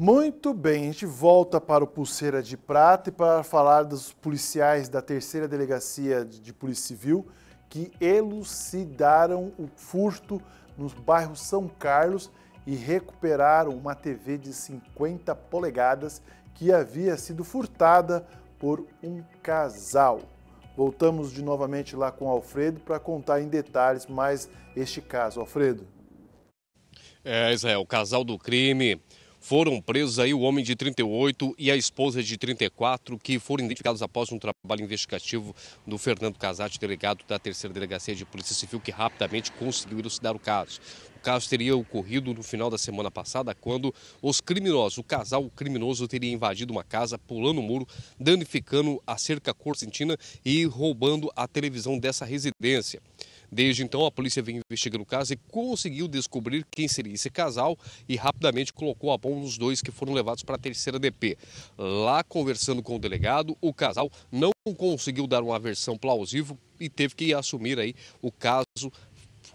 Muito bem, a gente volta para o Pulseira de Prata e para falar dos policiais da terceira delegacia de Polícia Civil que elucidaram o furto no bairro São Carlos e recuperaram uma TV de 50 polegadas que havia sido furtada por um casal. Voltamos de novamente lá com o Alfredo para contar em detalhes mais este caso. Alfredo. É, Israel, o casal do crime foram presos aí o homem de 38 e a esposa de 34, que foram identificados após um trabalho investigativo do Fernando Casati, delegado da terceira delegacia de Polícia Civil, que rapidamente conseguiu elucidar o caso. O caso teria ocorrido no final da semana passada, quando os criminosos, o casal criminoso teria invadido uma casa, pulando o muro, danificando a cerca corsentina e roubando a televisão dessa residência. Desde então, a polícia vem investigando o caso e conseguiu descobrir quem seria esse casal e rapidamente colocou a mão nos dois que foram levados para a terceira DP. Lá, conversando com o delegado, o casal não conseguiu dar uma versão plausível e teve que assumir aí o caso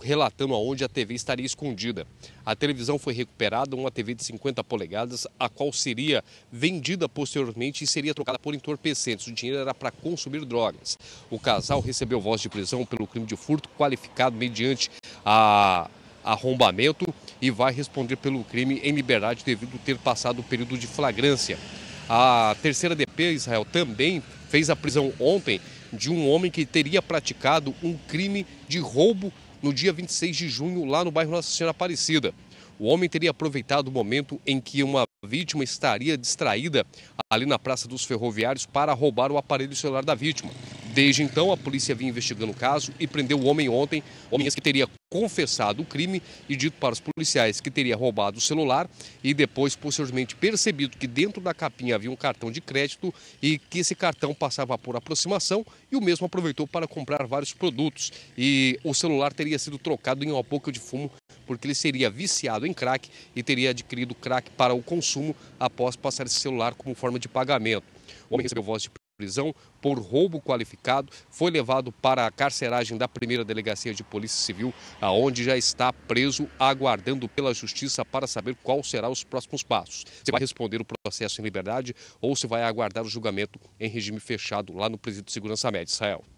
relatando aonde a TV estaria escondida. A televisão foi recuperada, uma TV de 50 polegadas, a qual seria vendida posteriormente e seria trocada por entorpecentes. O dinheiro era para consumir drogas. O casal recebeu voz de prisão pelo crime de furto qualificado mediante a arrombamento e vai responder pelo crime em liberdade devido ter passado o período de flagrância. A terceira DP, Israel, também fez a prisão ontem de um homem que teria praticado um crime de roubo no dia 26 de junho, lá no bairro Nossa Senhora Aparecida. O homem teria aproveitado o momento em que uma vítima estaria distraída ali na Praça dos Ferroviários para roubar o aparelho celular da vítima. Desde então, a polícia vinha investigando o caso e prendeu o homem ontem, homem que teria confessado o crime e dito para os policiais que teria roubado o celular e depois, posteriormente, percebido que dentro da capinha havia um cartão de crédito e que esse cartão passava por aproximação e o mesmo aproveitou para comprar vários produtos. E o celular teria sido trocado em uma boca de fumo porque ele seria viciado em crack e teria adquirido crack para o consumo após passar esse celular como forma de pagamento. O homem recebeu voz de prisão por roubo qualificado, foi levado para a carceragem da primeira delegacia de Polícia Civil, aonde já está preso, aguardando pela justiça para saber qual será os próximos passos. Se vai responder o processo em liberdade ou se vai aguardar o julgamento em regime fechado lá no Presídio de Segurança Média. Israel.